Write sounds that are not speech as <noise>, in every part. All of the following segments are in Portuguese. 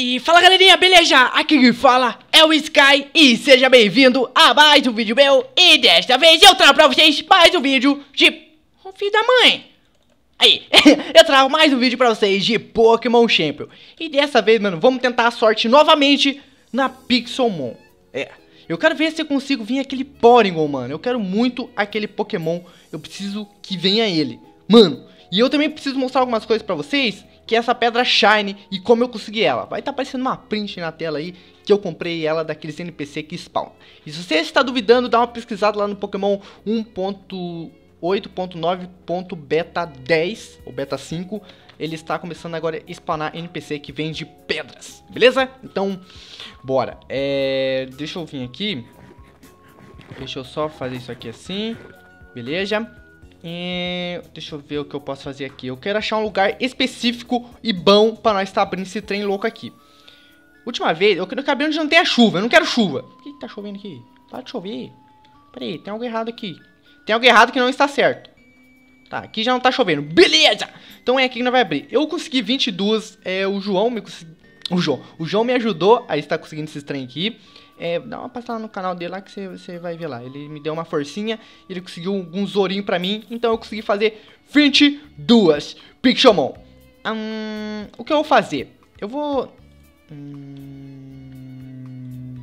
E fala galerinha, beleza? Aqui quem fala é o Sky e seja bem-vindo a mais um vídeo meu. E desta vez eu trago pra vocês mais um vídeo de... O filho da mãe. Aí, <laughs> eu trago mais um vídeo pra vocês de Pokémon Champion. E dessa vez, mano, vamos tentar a sorte novamente na Pixelmon É, eu quero ver se eu consigo vir aquele Porygon, mano. Eu quero muito aquele Pokémon, eu preciso que venha ele. Mano, e eu também preciso mostrar algumas coisas pra vocês que é essa pedra Shine e como eu consegui ela. Vai estar tá aparecendo uma print na tela aí que eu comprei ela daqueles NPC que spawn. E se você está duvidando, dá uma pesquisada lá no Pokémon 1.8.9.beta 10 ou beta 5. Ele está começando agora a spawnar NPC que vem de pedras, beleza? Então, bora. É, deixa eu vir aqui. Deixa eu só fazer isso aqui assim. Beleza? E... Deixa eu ver o que eu posso fazer aqui. Eu quero achar um lugar específico e bom para nós estar tá abrindo esse trem louco aqui. Última vez, eu quero caber onde não tem a chuva. Eu não quero chuva. Por que, que tá chovendo aqui? Para de chover. Peraí, tem algo errado aqui. Tem algo errado que não está certo. Tá, aqui já não tá chovendo. Beleza! Então é aqui que nós vai abrir. Eu consegui 22. É, o João me. <laughs> O João. O João me ajudou a estar conseguindo esse trem aqui. É, dá uma passada no canal dele lá que você vai ver lá. Ele me deu uma forcinha, ele conseguiu um, zorinho pra mim, então eu consegui fazer 22 Pixelmon. Hum, o que eu vou fazer? Eu vou... Hum,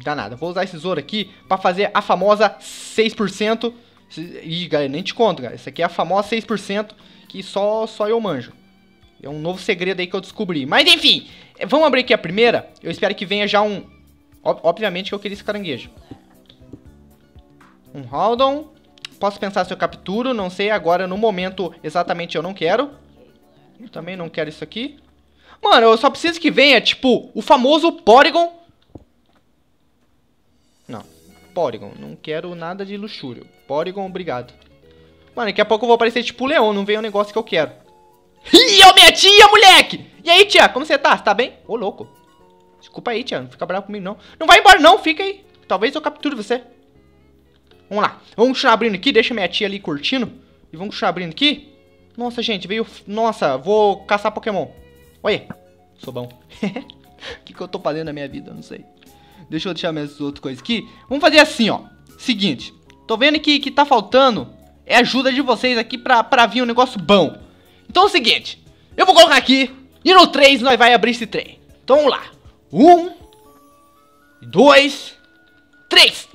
dá nada, vou usar esse Zoro aqui pra fazer a famosa 6%. Ih, galera, nem te conto, galera. Essa aqui é a famosa 6% que só, só eu manjo. É um novo segredo aí que eu descobri. Mas enfim, vamos abrir aqui a primeira. Eu espero que venha já um, Obviamente que eu queria esse caranguejo. Um Haldon. Posso pensar se eu capturo, não sei. Agora, no momento, exatamente eu não quero. Eu também não quero isso aqui. Mano, eu só preciso que venha, tipo, o famoso Porygon. Não. Porygon. Não quero nada de luxúria. Porygon, obrigado. Mano, daqui a pouco eu vou aparecer tipo o leão. Não vem o negócio que eu quero. Ih, ô minha tia, moleque! E aí, tia, como você tá? Você tá bem? Ô, louco. Desculpa aí, tia. Não fica bravo comigo, não. Não vai embora, não. Fica aí. Talvez eu capture você. Vamos lá. Vamos continuar abrindo aqui. Deixa minha tia ali curtindo. E vamos continuar abrindo aqui. Nossa, gente. Veio... Nossa, vou caçar Pokémon. Oi. Sou bom. O <laughs> que, que eu tô fazendo na minha vida? Não sei. Deixa eu deixar minhas outras coisas aqui. Vamos fazer assim, ó. Seguinte. Tô vendo que, que tá faltando é ajuda de vocês aqui pra, pra vir um negócio bom. Então é o seguinte. Eu vou colocar aqui. E no 3 nós vai abrir esse trem. Então vamos lá. Um, dois, três.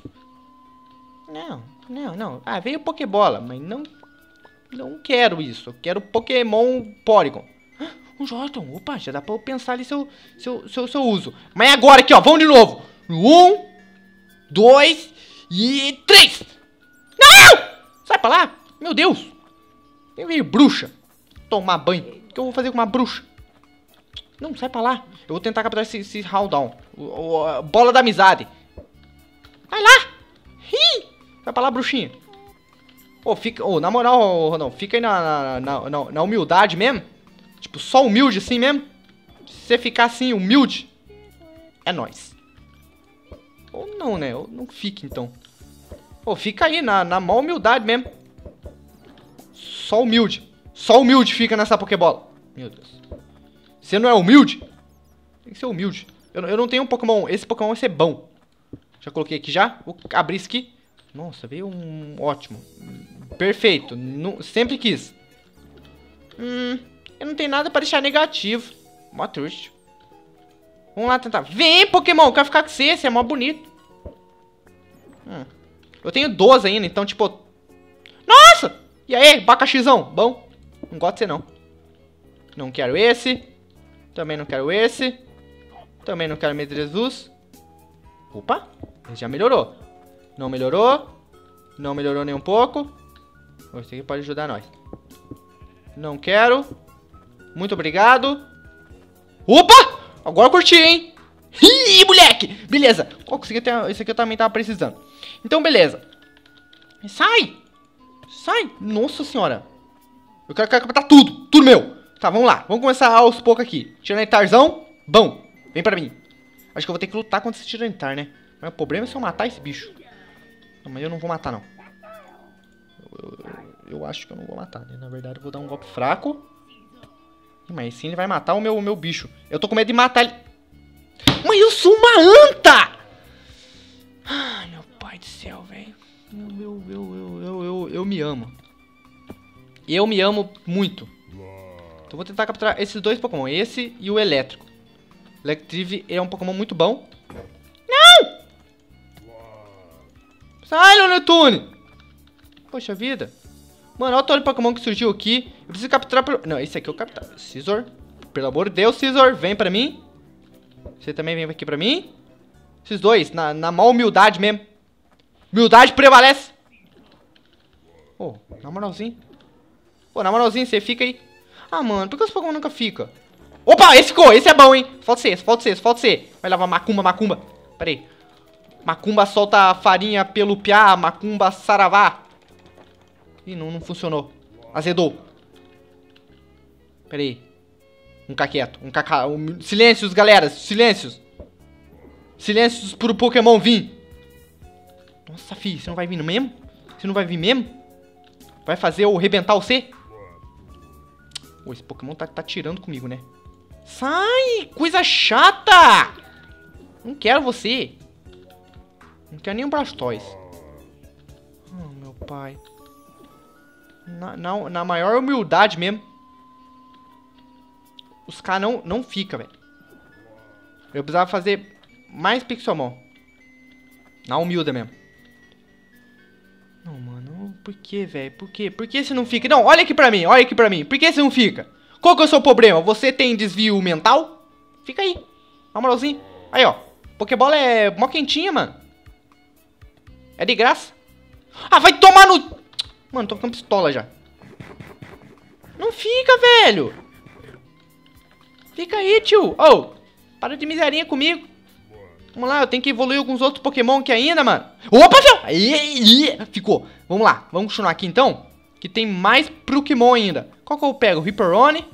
Não, não, não. Ah, veio Pokébola, mas não, não quero isso. Eu quero Pokémon Porygon. Ah, um Jordan, opa, já dá pra eu pensar ali se eu, se eu, se eu, se eu uso. Mas agora aqui, ó, vamos de novo. Um, dois e três. Não! Sai pra lá. Meu Deus. Vem vir bruxa. Tomar banho. O que eu vou fazer com uma bruxa? Não, sai pra lá. Eu vou tentar capturar esse, esse a bola da amizade. Vai lá. Vai pra lá, bruxinha. Ô, oh, fica... Oh, na moral, oh, Rodão, fica aí na, na, na, na, humildade mesmo. Tipo, só humilde assim mesmo. Se você ficar assim, humilde, é nóis. Ou não, né? Ou não fique, então. Ô, fica aí na, na maior humildade mesmo. Só humilde. Só humilde fica nessa Pokébola. Meu Deus. Você não é humilde? Tem que ser humilde. Eu, eu não tenho um Pokémon. Esse Pokémon vai ser bom. Já coloquei aqui já. Vou abrir isso aqui. Nossa, veio um ótimo. Perfeito. Sempre quis. Hum, eu não tenho nada para deixar negativo. Mó triste. Vamos lá tentar. Vem, Pokémon. Eu quero ficar com você. Você é mó bonito. Hum. Eu tenho 12 ainda, então, tipo... Nossa! E aí, abacaxizão? Bom? Não gosto de você, não. Não quero esse. Também não quero esse. Também não quero Jesus. Opa, já melhorou. Não melhorou. Não melhorou nem um pouco. Esse aqui pode ajudar nós. Não quero. Muito obrigado. Opa! Agora eu curti, hein? Ih, moleque! Beleza. Consegui até... Esse aqui eu também tava precisando. Então, beleza. Sai! Sai! Nossa senhora. Eu quero, quero captar tudo. Tudo meu. Tá, vamos lá. Vamos começar aos poucos aqui. Tiranitarzão. Bom. Vem pra mim. Acho que eu vou ter que lutar contra esse Tiranitar, né? Mas o problema é se eu matar esse bicho. Não, mas eu não vou matar, não. Eu, eu, eu acho que eu não vou matar, né? Na verdade, eu vou dar um golpe fraco. Mas sim, ele vai matar o meu, o meu bicho. Eu tô com medo de matar ele. sou uma anta! Ai, meu pai do céu, velho. Eu, eu, eu, eu, eu, eu, eu me amo. Eu me amo muito. Então vou tentar capturar esses dois Pokémon. Esse e o elétrico. Electrive é um Pokémon muito bom. Não! Sai, Lunetune! Poxa vida. Mano, olha o Pokémon que surgiu aqui. Eu preciso capturar... Pro... Não, esse aqui eu captar. Scizor. Pelo amor de Deus, Scizor. Vem pra mim. Você também vem aqui pra mim. Esses dois, na, na má humildade mesmo. Humildade prevalece. Pô, oh, na moralzinha. Pô, na moralzinha, você fica aí. Ah, mano, por que os Pokémon nunca ficam? Opa, esse ficou, esse é bom, hein? Falta ser, falta ser, falta ser. Vai lavar macumba, macumba. Pera aí. Macumba solta farinha pelo piá, macumba saravá. Ih, não, não funcionou. Azedou. Pera aí. Um caqueto, um caca... Um... Silêncios, galera, silêncios. Silêncios pro Pokémon vir. Nossa, fi, você não vai vir mesmo? Você não vai vir mesmo? Vai fazer eu rebentar o C? Pô, esse Pokémon tá, tá tirando comigo, né? Sai! Coisa chata! Não quero você. Não quero nem um Blastoise. Oh, meu pai. Na, na, na maior humildade mesmo. Os caras não, não ficam, velho. Eu precisava fazer mais Pixelmon. Na humilda mesmo. Por que, velho? Por que? Por que você não fica? Não, olha aqui pra mim. Olha aqui pra mim. Por que você não fica? Qual que é o seu problema? Você tem desvio mental? Fica aí. Na moralzinha. Aí, ó. Pokébola é mó quentinha, mano. É de graça. Ah, vai tomar no... Mano, tô ficando pistola já. Não fica, velho. Fica aí, tio. Ô, oh, para de miserinha comigo. Vamos lá, eu tenho que evoluir alguns outros Pokémon aqui ainda, mano. Opa, velho! Aí, ficou. Vamos lá, vamos continuar aqui então. Que tem mais Pokémon ainda. Qual que eu pego? Ripperoni?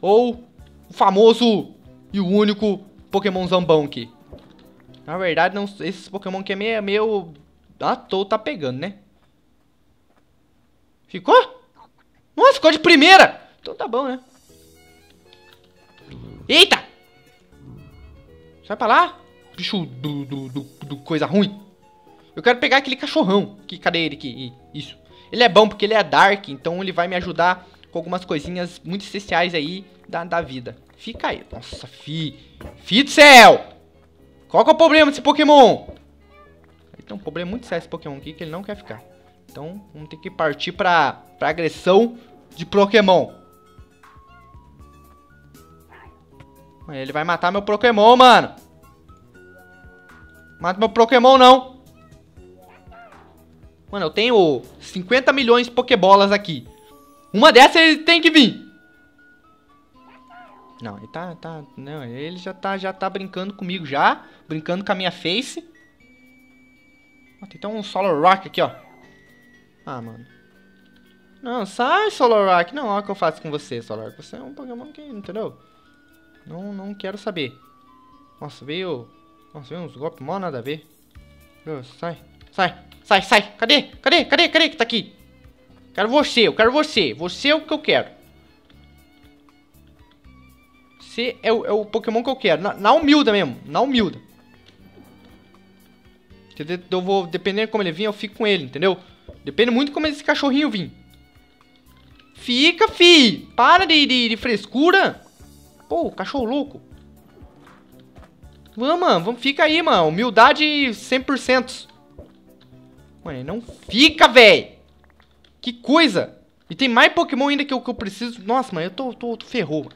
Ou o famoso e o único Pokémon zambão aqui? Na verdade, não, esses Pokémon aqui é meio... meio... Toa tá pegando, né? Ficou? Nossa, ficou de primeira! Então tá bom, né? Eita! Sai pra lá! Bicho do, do, do, do coisa ruim. Eu quero pegar aquele cachorrão. Que, cadê ele aqui? Isso. Ele é bom porque ele é dark, então ele vai me ajudar com algumas coisinhas muito especiais aí da, da vida. Fica aí. Nossa, fi. Fi do céu! Qual que é o problema desse Pokémon? Ele tem um problema muito sério esse Pokémon aqui que ele não quer ficar. Então, vamos ter que partir pra, pra agressão de Pokémon. Ele vai matar meu Pokémon, mano. Mata meu Pokémon, não. Mano, eu tenho 50 milhões de Pokébolas aqui. Uma dessas ele tem que vir. Não, ele tá, tá, não, ele já tá, já tá brincando comigo já, brincando com a minha face. Ó, tem até um Solar Rock aqui, ó. Ah, mano. Não, sai, Solar Rock. Não, olha o que eu faço com você, Solar Rock. Você é um Pokémon que, entendeu? Não, não quero saber. Nossa, veio... Nossa, veio uns golpes mal nada a ver. Sai, sai. Sai, sai. Cadê? Cadê? Cadê? Cadê que tá aqui? Quero você, eu quero você. Você é o que eu quero. Você é o, é o Pokémon que eu quero. Na, na humilda mesmo. Na humilda. Eu vou, dependendo de como ele vir, eu fico com ele, entendeu? Depende muito de como esse cachorrinho vir. Fica, fi! Para de, de, de frescura! Pô, cachorro louco. Vamos, mano. Vamos, fica aí, mano. Humildade 100%. Mano, não fica, velho. Que coisa. E tem mais Pokémon ainda que eu, que eu preciso. Nossa, mano, eu tô, tô, tô ferrou.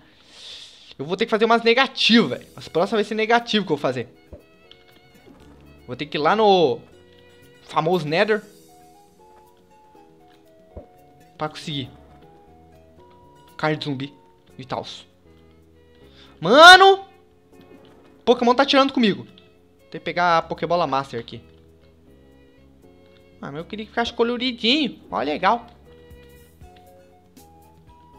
Eu vou ter que fazer umas negativas, velho. As próximas vai ser negativo que eu vou fazer. Vou ter que ir lá no famoso Nether. Pra conseguir. Carne de zumbi e tal. Mano! Pokémon tá tirando comigo. Tem que pegar a Pokébola Master aqui. Ah, mas eu queria que ficasse coloridinho. Olha, legal.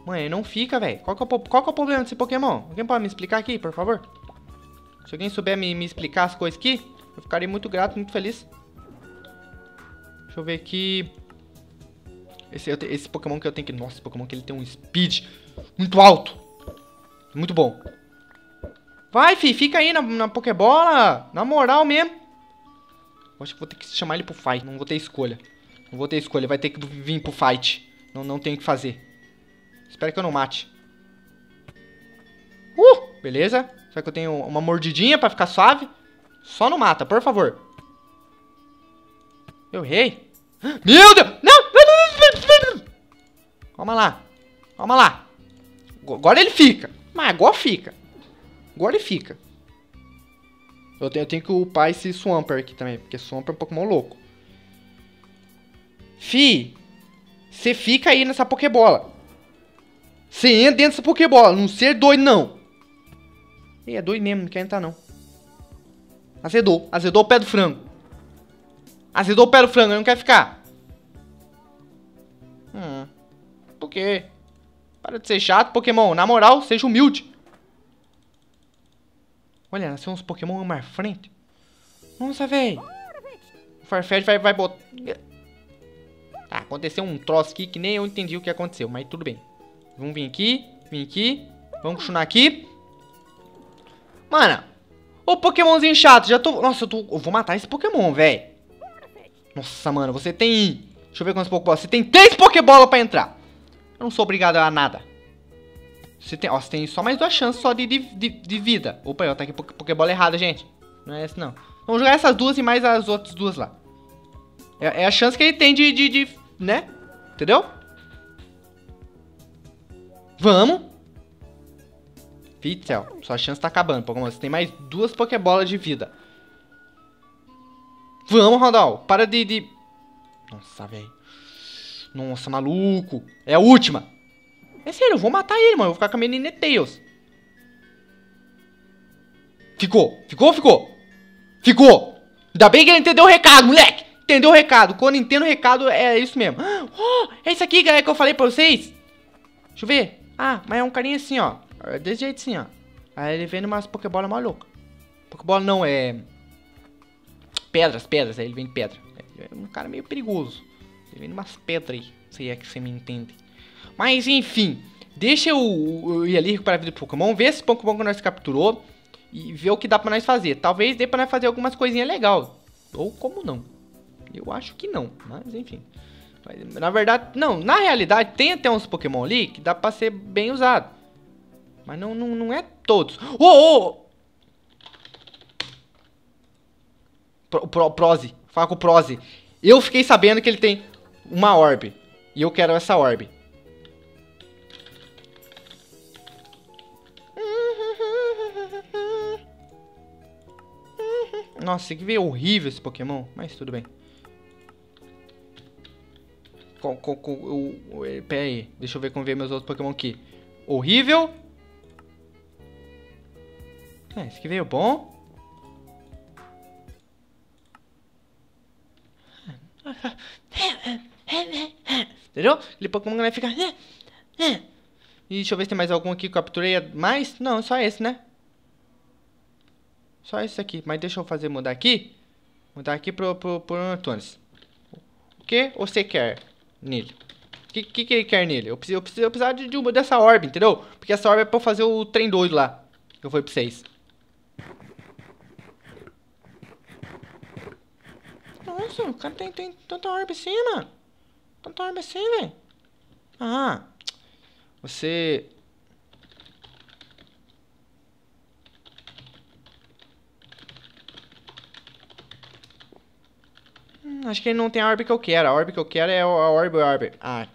Mãe, não fica, velho. Qual, é qual que é o problema desse Pokémon? Alguém pode me explicar aqui, por favor? Se alguém souber me, me explicar as coisas aqui, eu ficaria muito grato, muito feliz. Deixa eu ver aqui. Esse, esse Pokémon que eu tenho que... Nossa, esse Pokémon que ele tem um speed muito alto. Muito bom. Vai, fi, fica aí na, na Pokébola. Na moral mesmo. Eu acho que vou ter que chamar ele pro fight. Não vou ter escolha. Não vou ter escolha. Vai ter que vir pro fight. Não, não tem o que fazer. Espero que eu não mate. Uh, beleza. Será que eu tenho uma mordidinha pra ficar suave? Só não mata, por favor. Eu errei. Meu Deus! Não! Calma lá. Calma lá. Agora ele fica. Mas agora fica. Agora ele fica. Eu tenho, eu tenho que upar esse Swampert aqui também, porque Swampert é um Pokémon louco. Fi, você fica aí nessa Pokébola. Você entra dentro dessa Pokébola, não ser doido não. Ih, é doido mesmo, não quer entrar não. Azedou, azedou o pé do frango. Azedou o pé do frango, ele não quer ficar. Hum, por quê? Para de ser chato, Pokémon. Na moral, seja humilde. Olha, nasceu uns Pokémon mais frente. Nossa, velho. O Farfetch vai, vai botar... Tá, aconteceu um troço aqui que nem eu entendi o que aconteceu, mas tudo bem. Vamos vir aqui, vir aqui. Vamos continuar aqui. Mano, ô Pokémonzinho chato, já tô... Nossa, eu, tô... eu vou matar esse Pokémon, velho. Nossa, mano, você tem... Deixa eu ver quantos Pokébolas. Você tem três Pokébolas pra entrar. Eu não sou obrigado a nada. Você tem, ó, você tem só mais duas chances só de, de, de vida. Opa, eu aqui Pokébola errada, gente. Não é essa, não. Vamos jogar essas duas e mais as outras duas lá. É, é a chance que ele tem de, de, de, né? Entendeu? Vamos. Fitzel, sua chance tá acabando, Pokémon. Você tem mais duas Pokébolas de vida. Vamos, Rondal. Para de... de... Nossa, velho. Nossa, maluco. É a última. É sério, eu vou matar ele, mano. Eu vou ficar com a menina Tails. Ficou. Ficou ficou? Ficou. Ainda bem que ele entendeu o recado, moleque. Entendeu o recado. Quando entendo o recado, é isso mesmo. <gasps> Oh, é isso aqui, galera, que eu falei pra vocês. Deixa eu ver. Ah, mas é um carinha assim, ó. É desse jeito assim, ó. Aí ele vem umas Pokébola maluca. Pokébola não, é... Pedras, pedras. Aí ele vem de pedra. É um cara meio perigoso. Ele vem umas pedras aí. Se é que você me entende. Mas enfim, deixa eu, eu ir ali recuperar a vida do Pokémon, ver esse Pokémon que nós capturou e ver o que dá pra nós fazer. Talvez dê pra nós fazer algumas coisinhas legais. Ou como não. Eu acho que não, mas enfim. Na verdade, não, na realidade tem até uns Pokémon ali que dá pra ser bem usado. Mas não, não, não é todos. Oh, oh! Pro, pro, Prose, fala com o Prose. Eu fiquei sabendo que ele tem uma orbe. E eu quero essa orbe. Nossa, que veio horrível esse Pokémon, mas tudo bem. Com, com, com, o, o, pera aí, deixa eu ver como veio meus outros Pokémon aqui. Horrível. É, esse aqui veio bom. Entendeu? Aquele Pokémon vai ficar... E deixa eu ver se tem mais algum aqui que eu capturei mais. Não, só esse, né? Só esse aqui. Mas deixa eu fazer mudar aqui. Mudar aqui pro, pro, pro Antunes. O que você quer nele? O que, que, que ele quer nele? Eu preciso, eu preciso, eu preciso de, de uma dessa orbe, entendeu? Porque essa orbe é pra eu fazer o trem doido lá. Que eu falei pra vocês. Nossa, o cara tem, tem tanta orbe assim, mano. Tanta orbe assim, velho. Ah. Você acho que ele não tem a orbe que eu quero. A orbe que eu quero é a orbe orbe. Ah.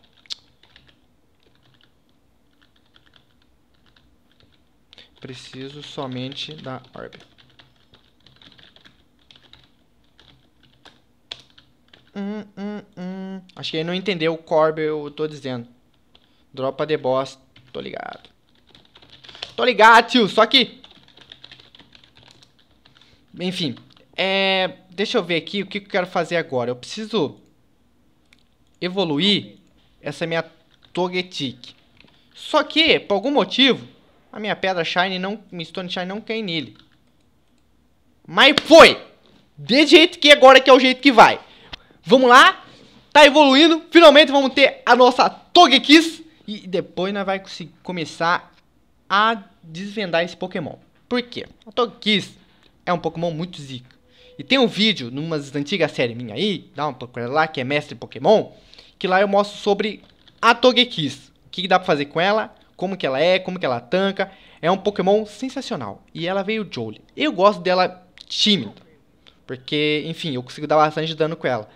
Preciso somente da orbe. Hum, hum, hum. Acho que ele não entendeu o corbe eu tô dizendo. Dropa de boss. Tô ligado. Tô ligado, tio. Só que... Enfim. É deixa eu ver aqui o que eu quero fazer agora. Eu preciso evoluir essa minha Togetic. Só que, por algum motivo, a minha pedra Shine não, minha Stone Shine não cai nele. Mas foi! De jeito que agora que é o jeito que vai. Vamos lá. Tá evoluindo. Finalmente vamos ter a nossa Togekiss. E depois nós vamos começar a desvendar esse Pokémon. Por quê? A Togekiss é um Pokémon muito zica. E tem um vídeo numa antigas séries minha aí, dá uma procura lá, que é Mestre Pokémon, que lá eu mostro sobre a Togekiss. O que, que dá pra fazer com ela, como que ela é, como que ela tanca. É um Pokémon sensacional. E ela veio Jolie. Eu gosto dela tímida. Porque, enfim, eu consigo dar bastante dano com ela.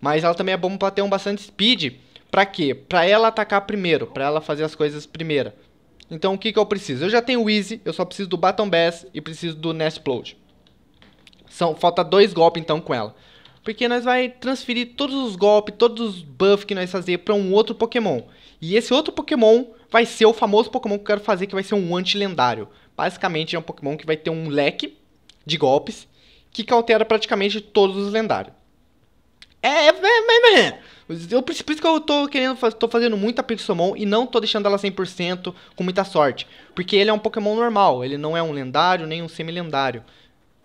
Mas ela também é bom pra ter um bastante speed. Pra quê? Pra ela atacar primeiro. Pra ela fazer as coisas primeiro. Então o que, que eu preciso? Eu já tenho o Easy, eu só preciso do Baton Bass e preciso do Nestplode. São, falta dois golpes então com ela. Porque nós vai transferir todos os golpes, todos os buffs que nós fazer para um outro Pokémon. E esse outro Pokémon vai ser o famoso Pokémon que eu quero fazer, que vai ser um anti-lendário. Basicamente é um Pokémon que vai ter um leque de golpes que cautela praticamente todos os lendários. É, é, é, é. Eu, por isso que eu tô querendo, tô fazendo muita Pixelmon e não tô deixando ela 100% com muita sorte. Porque ele é um Pokémon normal, ele não é um lendário nem um semi-lendário.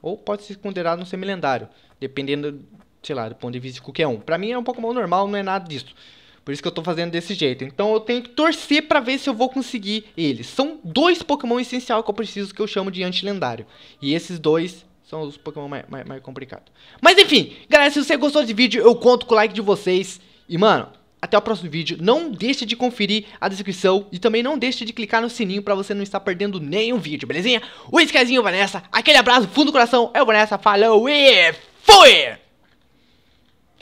Ou pode ser considerado um semi-lendário, dependendo, sei lá, do ponto de vista de qualquer um. Pra mim é um Pokémon normal, não é nada disso. Por isso que eu tô fazendo desse jeito. Então eu tenho que torcer pra ver se eu vou conseguir eles. São dois Pokémon essenciais que eu preciso, que eu chamo de anti-lendário. E esses dois são os Pokémon mais, mais, mais complicados. Mas enfim, galera, se você gostou desse vídeo, eu conto com o like de vocês. E mano, até o próximo vídeo. Não deixe de conferir a descrição e também não deixe de clicar no sininho para você não estar perdendo nenhum vídeo, belezinha? O Esquezinho Vanessa, aquele abraço fundo do coração, é o Vanessa, falou e fui!